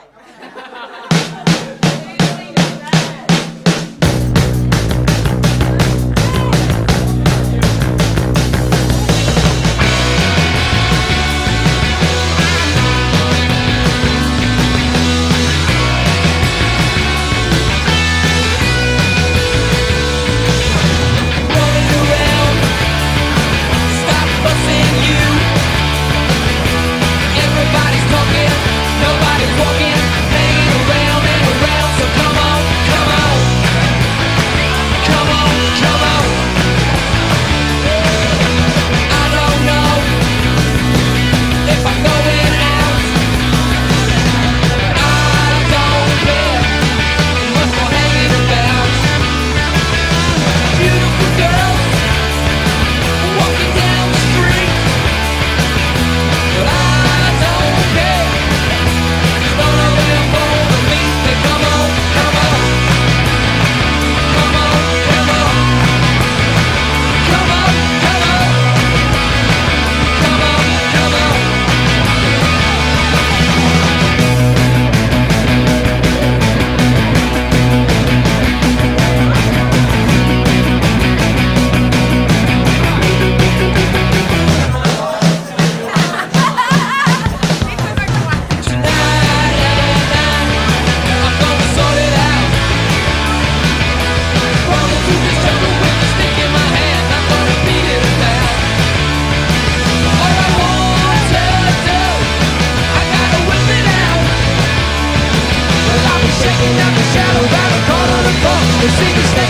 Shadow around the